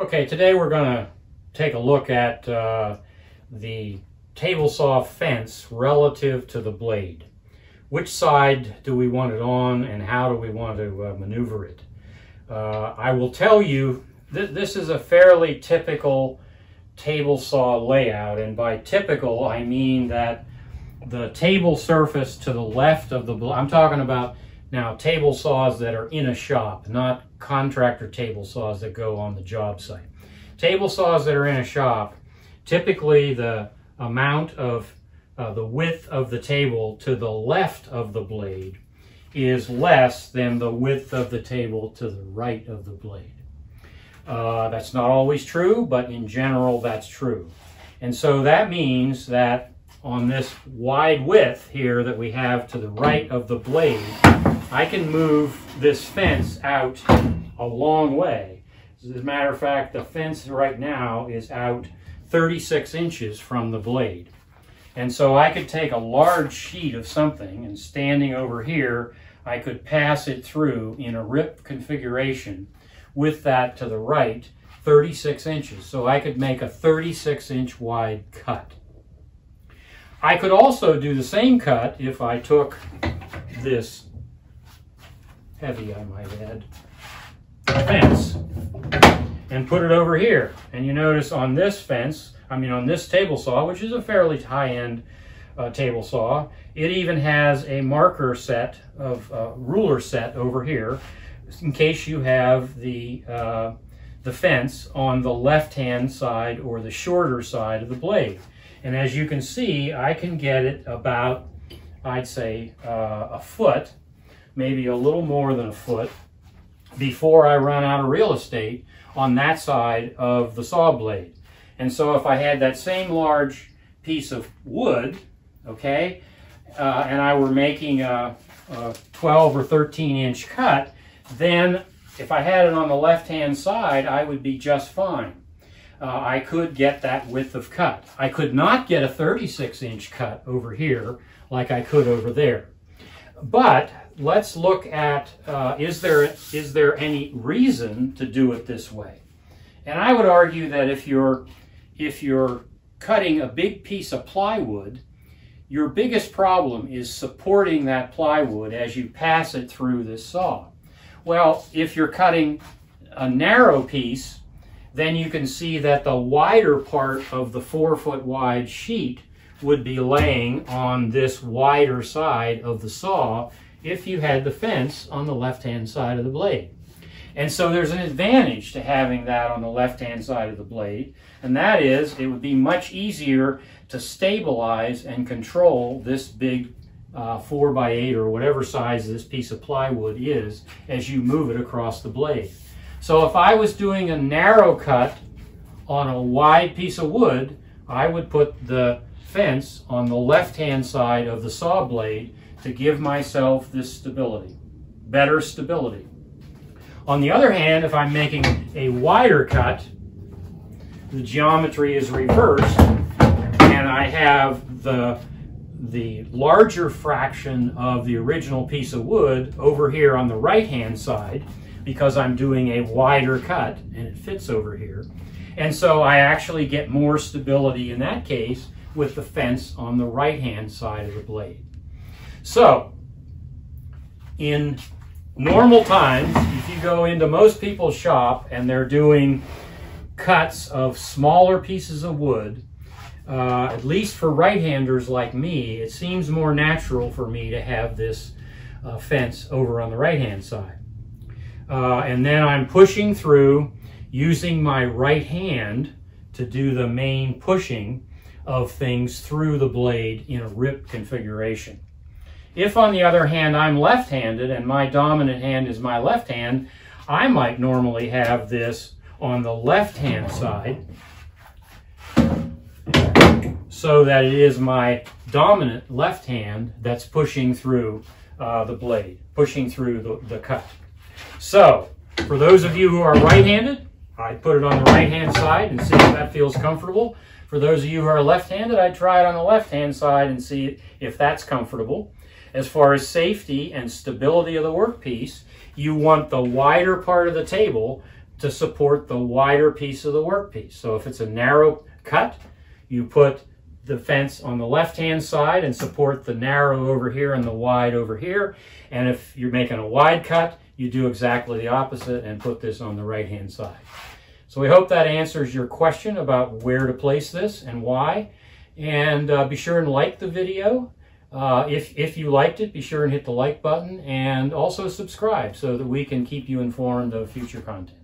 Okay, today we're going to take a look at uh, the table saw fence relative to the blade. Which side do we want it on and how do we want to uh, maneuver it? Uh, I will tell you th this is a fairly typical table saw layout and by typical I mean that the table surface to the left of the, blade, I'm talking about now table saws that are in a shop, not contractor table saws that go on the job site. Table saws that are in a shop, typically the amount of uh, the width of the table to the left of the blade is less than the width of the table to the right of the blade. Uh, that's not always true, but in general that's true. And so that means that on this wide width here that we have to the right of the blade, I can move this fence out a long way. As a matter of fact, the fence right now is out 36 inches from the blade. And so I could take a large sheet of something and standing over here, I could pass it through in a rip configuration with that to the right, 36 inches. So I could make a 36 inch wide cut. I could also do the same cut if I took this heavy, I might add, fence and put it over here. And you notice on this fence, I mean on this table saw, which is a fairly high-end uh, table saw, it even has a marker set of uh, ruler set over here in case you have the uh, the fence on the left-hand side or the shorter side of the blade. And as you can see, I can get it about, I'd say, uh, a foot maybe a little more than a foot before I run out of real estate on that side of the saw blade. And so if I had that same large piece of wood, okay, uh, and I were making a, a 12 or 13 inch cut, then if I had it on the left-hand side, I would be just fine. Uh, I could get that width of cut. I could not get a 36 inch cut over here like I could over there. But let's look at, uh, is, there, is there any reason to do it this way? And I would argue that if you're, if you're cutting a big piece of plywood, your biggest problem is supporting that plywood as you pass it through this saw. Well, if you're cutting a narrow piece, then you can see that the wider part of the four foot wide sheet would be laying on this wider side of the saw if you had the fence on the left-hand side of the blade. And so there's an advantage to having that on the left-hand side of the blade, and that is it would be much easier to stabilize and control this big uh, 4 by 8 or whatever size this piece of plywood is as you move it across the blade. So if I was doing a narrow cut on a wide piece of wood, I would put the fence on the left-hand side of the saw blade to give myself this stability, better stability. On the other hand, if I'm making a wider cut, the geometry is reversed and I have the, the larger fraction of the original piece of wood over here on the right-hand side because I'm doing a wider cut and it fits over here. And so I actually get more stability in that case with the fence on the right-hand side of the blade. So, in normal times, if you go into most people's shop and they're doing cuts of smaller pieces of wood, uh, at least for right-handers like me, it seems more natural for me to have this uh, fence over on the right-hand side. Uh, and then I'm pushing through using my right hand to do the main pushing of things through the blade in a rip configuration. If, on the other hand, I'm left-handed and my dominant hand is my left hand, I might normally have this on the left-hand side so that it is my dominant left hand that's pushing through uh, the blade, pushing through the, the cut. So, for those of you who are right-handed, I put it on the right-hand side and see if that feels comfortable. For those of you who are left-handed, I try it on the left-hand side and see if that's comfortable. As far as safety and stability of the workpiece, you want the wider part of the table to support the wider piece of the workpiece. So if it's a narrow cut, you put the fence on the left-hand side and support the narrow over here and the wide over here. And if you're making a wide cut, you do exactly the opposite and put this on the right-hand side. So we hope that answers your question about where to place this and why. And uh, be sure and like the video. Uh, if, if you liked it, be sure and hit the like button and also subscribe so that we can keep you informed of future content.